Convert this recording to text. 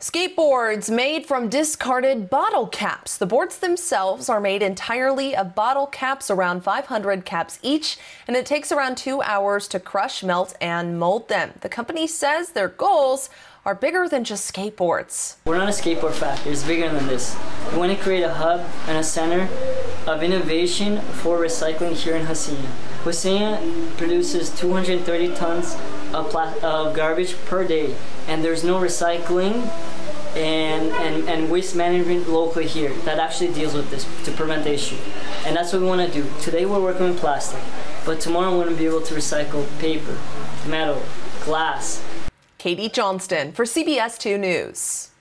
Skateboards made from discarded bottle caps. The boards themselves are made entirely of bottle caps, around 500 caps each, and it takes around two hours to crush, melt, and mold them. The company says their goals are bigger than just skateboards. We're not a skateboard factory, it's bigger than this. We want to create a hub and a center of innovation for recycling here in Rocinha. Rocinha produces 230 tons of, of garbage per day, and there's no recycling and, and, and waste management locally here that actually deals with this to prevent the issue. And that's what we want to do. Today we're working with plastic, but tomorrow we're going to be able to recycle paper, metal, glass. Katie Johnston for CBS 2 News.